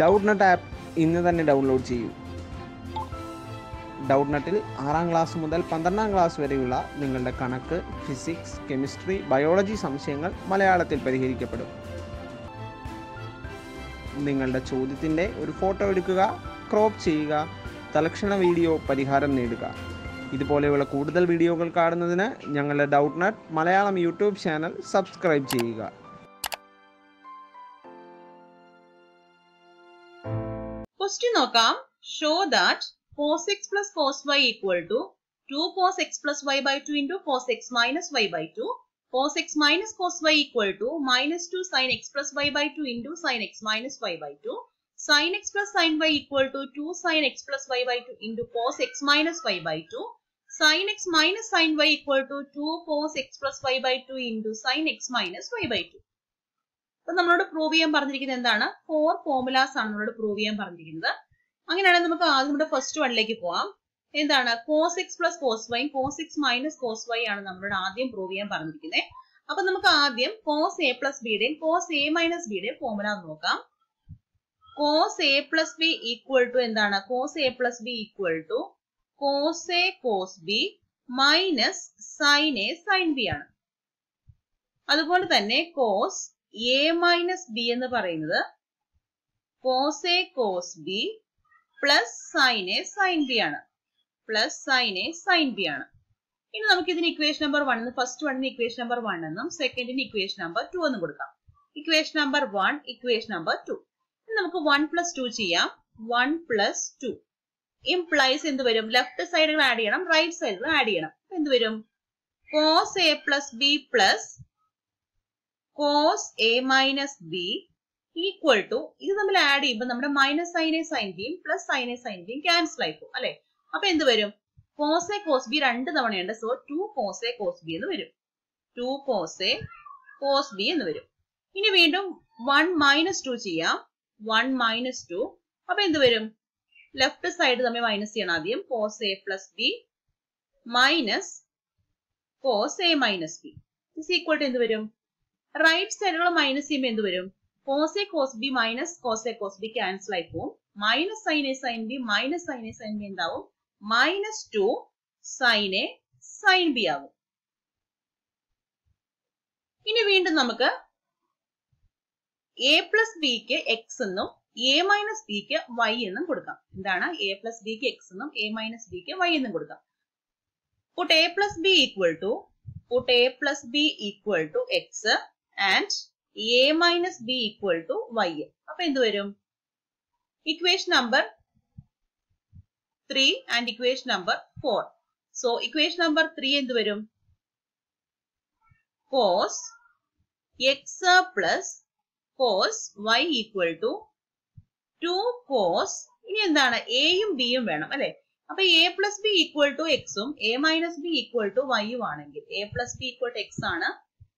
Doubt നട്ട് app ഇന്ന് തന്നെ download ചെയ്യൂ. ഡൗട്ട് നട്ടിൽ ആറാം ക്ലാസ് മുതൽ പന്ത്രണ്ടാം ക്ലാസ് വരെയുള്ള നിങ്ങളുടെ കണക്ക് ഫിസിക്സ് കെമിസ്ട്രി ബയോളജി സംശയങ്ങൾ മലയാളത്തിൽ പരിഹരിക്കപ്പെടും. നിങ്ങളുടെ ചോദ്യത്തിന്റെ ഒരു ഫോട്ടോ എടുക്കുക ക്രോപ്പ് ചെയ്യുക തലക്ഷണ വീഡിയോ പരിഹാരം നേടുക. ഇതുപോലെയുള്ള കൂടുതൽ വീഡിയോകൾ കാണുന്നതിന് ഞങ്ങളുടെ doubt nut Malayalam YouTube channel subscribe ചെയ്യുക. ക്വസ്റ്റ്യൻ നോക്കാം show that cos x plus cos y equal to 2 cos x plus y by 2 into cos x minus y by 2 cos x minus cos y equal to minus 2 sin x plus y by 2 into sin x minus y by 2 sin x plus sin y equal to 2 sin x plus y by 2 into cos x minus y by 2 sin x minus sin y equal to 2 cos x plus y by 2 into sin x minus y by 2 അപ്പൊ നമ്മളോട് prove ചെയ്യാൻ പറഞ്ഞിരിക്കുന്നത് എന്താണ്? Four formulas ആണ് നമ്മളോട് prove ചെയ്യാൻ പറഞ്ഞിരിക്കുന്നത്. അങ്ങനെയാണെങ്കിൽ നമുക്ക് ആദ്യം നമ്മുടെ ഫസ്റ്റ് വണ്ണിലേക്ക് പോവാം. എന്താണ്? Cos x plus cos y cos x minus cos y ആണ് നമ്മളോട് ആദ്യം പ്രൂവ് ചെയ്യാൻ പറഞ്ഞിരിക്കുന്നത്. അപ്പൊ നമുക്ക് ആദ്യം കോസ് എ പ്ലസ് ബിയുടെയും കോസ് എ മൈനസ് ബിയുടെയും ഫോർമുല നോക്കാം. Cos A plus B equal to എന്താണ്? Cos A plus B equal to cos A cos B minus sine A sine B ആണ്. അതുപോലെ തന്നെ കോസ് എ മൈനസ് ബി എന്ന് പറയുന്നത് cos A cos B plus sine A sine B ആണ്. Plus sine A sine B ആണ്. ഇനി നമുക്ക് ഇതിന് ഇക്വേഷൻ നമ്പർ വൺ ഫസ്റ്റ് വണ്ണിന് ഇക്വേഷൻ നമ്പർ വൺ എന്നും സെക്കൻഡിന് ഇക്വേഷൻ നമ്പർ ടു എന്നും കൊടുക്കാം. Equation number one equation number two നമുക്ക് വൺ പ്ലസ് ടു ചെയ്യാം. വൺ പ്ലസ് ടു ഇംപ്ലൈസ് എന്ത് വരും? ലെഫ്റ്റ് സൈഡുകൾ ആഡ് ചെയ്യണം റൈറ്റ് സൈഡുകൾ ആഡ് ചെയ്യണം. എന്ത് വരും? Cos A plus B plus cos A minus B equal to ഇത് നമ്മൾ ആഡ് ചെയ്യുമ്പോൾ നമ്മുടെ മൈനസ് സൈൻ എ സൈൻ ബിയും പ്ലസ് സൈൻ എ സൈൻ ബിയും ക്യാൻസൽ ആയി പോകും അല്ലെ? അപ്പൊ എന്ത് വരും? കോസ് എ കോസ് ബി രണ്ട് തവണയുണ്ട് so two cos A cos B എന്ന് വരും. Two cos A cos B എന്ന് വരും. ഇനി വീണ്ടും വൺ മൈനസ് ടു ചെയ്യാം. വൺ മൈനസ് ടു അപ്പൊ എന്ത് വരും? ലെഫ്റ്റ് സൈഡ് നമ്മൾ മൈനസ് ചെയ്യണം ആദ്യം. Cos A plus B minus cos A minus B is equal to എന്ത് വരും? റൈറ്റ് സൈഡുകൾ മൈനസ് ചെയ്യുമ്പോൾ എന്ത് വരും? Cos cos B minus cos cos B cancel ആയി പോവും. Minus sine A sine B minus sine A sine B എന്താവും? Minus two sine A sine B ആവും. ഇനി വീണ്ടും നമുക്ക് എ പ്ലസ് ബിക്ക് എക്സ് എന്നും എ മൈനസ് ബിക്ക് വൈ എന്നും കൊടുക്കാം. എന്താണ്? എ പ്ലസ് ബിക്ക് എക്സ് എന്നും എ മൈനസ് ബിക്ക് വൈ എന്നും കൊടുക്കാം. Put A plus B equal to put A plus B equal to x and A minus B equal to y അപ്പൊ എന്ത് വരും? Equation number three and equation number four so equation number three എന്ത് വരും? Cos x plus cos y equal to two cos ഇനി എന്താണ്? എയും ബിയും വേണം അല്ലെ? അപ്പൊ A plus B equal to എക്സും A minus B equal to വൈയും ആണെങ്കിൽ A plus B equal to x ആണ്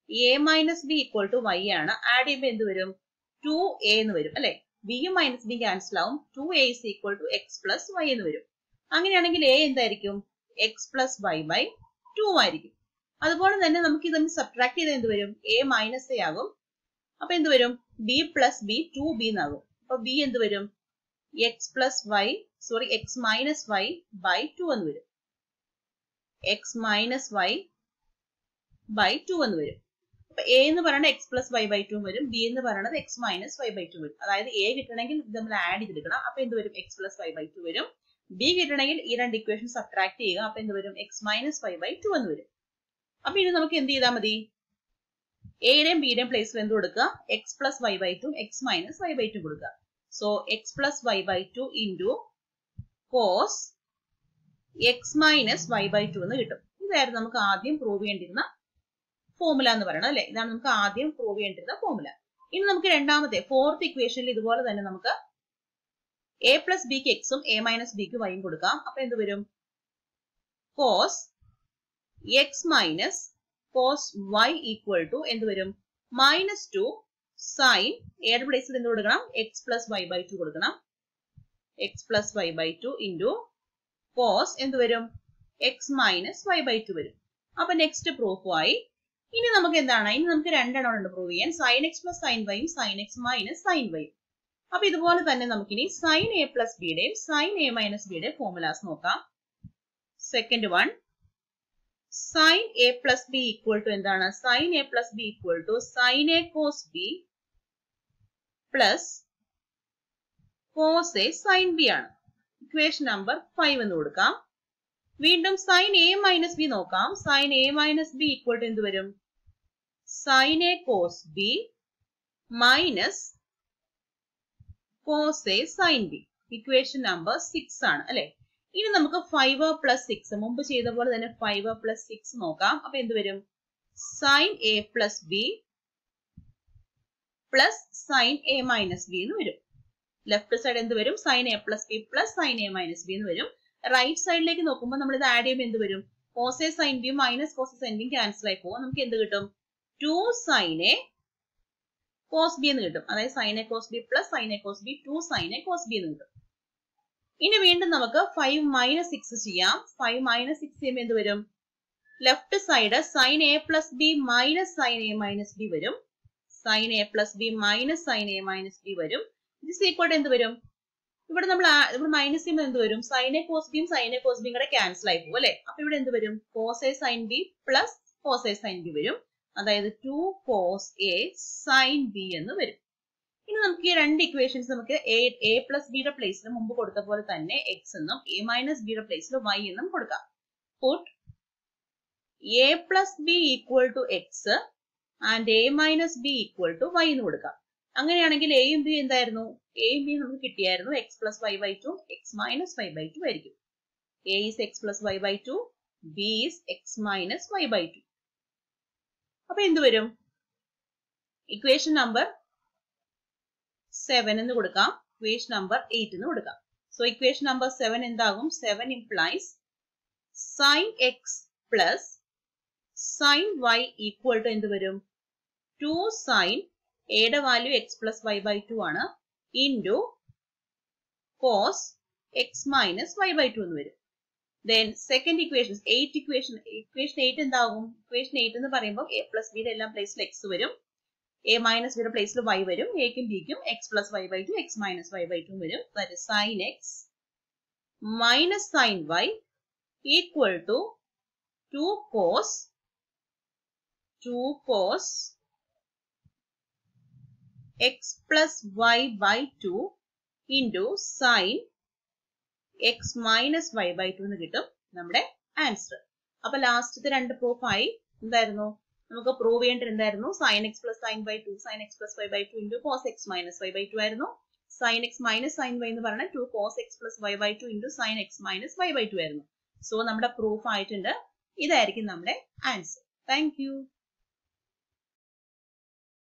A minus B equal to y ആണ്. ആഡ് ചെയ്യുമ്പോൾ എന്ത് വരും? ടു എ എന്ന് വരും അല്ലെ? ബിയും മൈനസ് ബി ക്യാൻസൽ ആവും. Two A is equal to x plus y എന്ന് വരും. അങ്ങനെയാണെങ്കിൽ എ എന്തായിരിക്കും? X plus y by two ആയിരിക്കും. അതുപോലെ തന്നെ നമുക്ക് ഇതൊന്ന് സബ്ട്രാക്ട് ചെയ്ത് എന്ത് വരും? എ മൈനസ് എ ആകും. അപ്പൊ എന്ത് വരും? B plus B two B എന്നാകും. അപ്പൊ ബി എന്ത് വരും? X plus y sorry x minus y by two എന്ന് വരും. X minus y by two എന്ന് വരും. എ എന്ന് പറയുന്നത് x plus y by two വരും. ബി എന്ന് പറയുന്നത് x minus y by two വരും. അതായത് എ കിട്ടണമെങ്കിൽ ഇത് നമ്മൾ ആഡ് ചെയ്തെടുക്കണം അപ്പൊ എന്ത് വരും? X plus y by two വരും. ബി കിട്ടണമെങ്കിൽ ഈ രണ്ട് ഇക്വേഷൻ സബ്ട്രാക്ട് ചെയ്യുക. അപ്പൊ എന്ത് വരും? X minus y by two എന്ന് വരും. അപ്പൊ ഇനി നമുക്ക് എന്ത് ചെയ്താൽ മതി? എയുടെയും ബിയുടെയും പ്ലേസിൽ എന്ത് കൊടുക്കുക? X plus y by two x minus y by two കൊടുക്കുക. So x plus y by two into cos x minus y by two എന്ന് കിട്ടും. ഇതായിരുന്നു നമുക്ക് ആദ്യം പ്രൂവ് ചെയ്യേണ്ടിരുന്ന ഫോർമുല എന്ന് പറയുന്നത് അല്ലെ? ഇതാണ് നമുക്ക് ആദ്യം പ്രൂവ് ചെയ്യേണ്ടിരുന്ന ഫോർമുല ഇനി നമുക്ക് രണ്ടാമത്തെ ഫോർത്ത് ഇക്വേഷനിൽ ഇതുപോലെ തന്നെ നമുക്ക് എ പ്ലസ് ബിക്ക് എക്സും എ മൈനസ് ബിക്ക് വൈയും കൊടുക്കാം. അപ്പൊ എന്ത് വരും? Cos x minus cos y equal to എന്ത് വരും? മൈനസ് ടു സൈൻ ഏത് പ്ലേസിൽ എന്ത് കൊടുക്കണം? X plus y by two കൊടുക്കണം. X plus y by two into cos എന്ത് വരും? X minus y by two വരും. അപ്പൊ നെക്സ്റ്റ് പ്രൂഫുമായി ഇനി നമുക്ക് എന്താണ്? ഇനി നമുക്ക് രണ്ടെണ്ണം ഉണ്ട് പ്രൂവ് ചെയ്യാൻ സൈൻ എക്സ് പ്ലസ് സൈൻ വൈയും സൈൻ എക്സ് മൈനസ് സൈൻ വൈയും അപ്പൊ ഇതുപോലെ തന്നെ നമുക്കിനി സൈൻ എ പ്ലസ് ബിയുടെയും സൈൻ എ മൈനസ് ബിയുടെയും ഫോർമുലാസ് നോക്കാം. Second one sine A plus B equal to എന്താണ്? Sine A plus B equal to sine A cos B plus cos A sine B ആണ്. ഇക്വേഷൻ നമ്പർ ഫൈവ് എന്ന് കൊടുക്കാം. വീണ്ടും sine A minus B നോക്കാം. Sine A minus B equal to എന്ത് വരും? Sine A cos B minus cos A sine B equation number six ആണ് അല്ലെ? ഇനി നമുക്ക് ഫൈവ് പ്ലസ് സിക്സ് മുമ്പ് ചെയ്ത പോലെ തന്നെ ഫൈവ് പ്ലസ് സിക്സ് നോക്കാം. അപ്പൊ എന്ത് വരും? Sine A plus B plus sine A minus B എന്ന് വരും. ലെഫ്റ്റ് സൈഡ് എന്ത് വരും? Sine A plus B plus sine A minus B എന്ന് വരും. റൈറ്റ് സൈഡിലേക്ക് നോക്കുമ്പോൾ നമ്മൾ ഇത് ആഡ് ചെയ്യുമ്പോൾ എന്ത് വരും? Cos A sine B minus cos A sine B cancel ആയി പോകും. നമുക്ക് എന്ത് കിട്ടും? ടു എ കോസ് ബി എന്ന് കിട്ടും. അതായത് A cos B plus A cos B two A cos B എന്ന് കിട്ടും. ഇനി വീണ്ടും നമുക്ക് ഫൈവ് മൈനസ് സിക്സ് ചെയ്യാം. ഫൈവ് മൈനസ് സിക്സ് ചെയ്യുമ്പോൾ എന്ത് വരും? Left side sine A plus B minus sine A minus B വരും. Sine A plus B minus sine A minus B വരും. ഇത് ഈക്വൽ എന്ത് വരും? ഇവിടെ നമ്മൾ ഇവിടെ മൈനസ് ചെയ്യുമ്പോൾ എന്ത് വരും? എ കോസ് ബിയും എ കോസ് ബിയും കൂടെ ക്യാൻസൽ ആയി പോകും അല്ലെ? അപ്പൊ ഇവിടെ എന്ത് വരും? Cos A sine B plus cos A sine B വരും. അതായത് two cos A sine B എന്ന് വരും. ഇനി നമുക്ക് ഈ രണ്ട് ഇക്വേഷൻസ് നമുക്ക് എ എ പ്ലസ് ബിയുടെ പ്ലേസിൽ മുമ്പ് കൊടുത്ത പോലെ തന്നെ എക്സ് എന്നും എ മൈനസ് ബിയുടെ പ്ലേസിൽ വൈ എന്നും കൊടുക്കാം. Put A plus B equal to x and A minus B equal to y എന്ന് കൊടുക്കാം. അങ്ങനെയാണെങ്കിൽ എയും ബി എന്തായിരുന്നു? എയും ബി നമുക്ക് കിട്ടിയായിരുന്നു x plus y by two x minus y by two ആയിരിക്കും. A is x plus y by two B is x minus y by two അപ്പൊ എന്ത് വരും? ഇക്വേഷൻ നമ്പർ സെവൻ എന്ന് കൊടുക്കാം. ഇക്വേഷൻ നമ്പർ എയ്റ്റ് എന്ന് കൊടുക്കാം. സോ ഇക്വേഷൻ നമ്പർ സെവൻ എന്താകും? Seven implies sine x plus sine y equal to എന്ത് വരും? ടു സൈൻ എയുടെ value x plus y by two ആണ്. Into cos x minus y by two എന്ന് വരും. Then second equation eight equation equation eight എന്താകും equation eight എന്ന് പറയുമ്പോൾ A plus ബിയുടെ എല്ലാം പ്ലേസിൽ എക്സ് വരും. എ മൈനസ് ബിയുടെ പ്ലേസിൽ വൈ വരും. എക്കും ബിക്കും x plus y by two x minus y by two വരും. That sine x minus sine y equal to two cos two cos x plus y by two into sine x minus y by two എന്ന് കിട്ടും നമ്മുടെ answer അപ്പൊ ലാസ്റ്റത്തെ രണ്ട് proof ആയി എന്തായിരുന്നു? നമുക്ക് പ്രൂവ് ചെയ്യേണ്ടത് എന്തായിരുന്നു sine x plus sine by two sine x plus y by two into cos x minus y by two ആയിരുന്നു. Sine x minus sine y എന്ന് പറഞ്ഞാൽ two cos x plus y by two into sine x minus y by two ആയിരുന്നു. So നമ്മുടെ proof ആയിട്ടുണ്ട്. ഇതായിരിക്കും നമ്മുടെ answer thank